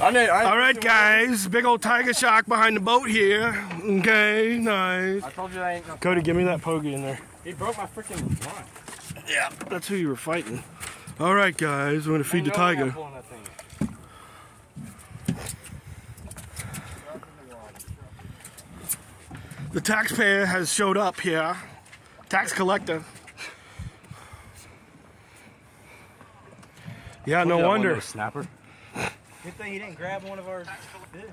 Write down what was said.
I know. I, All right, guys. Big old tiger shark behind the boat here. Okay, nice. I told you I ain't. No, Cody, give me that pokey in there. he broke my freaking line. Yeah, that's who you were fighting. All right, guys. We're gonna feed the Ain't no way I'm tiger. that thing. The taxpayer has showed up here. Tax collector. Yeah, no wonder. Snapper. Good thing you didn't grab one of our fish.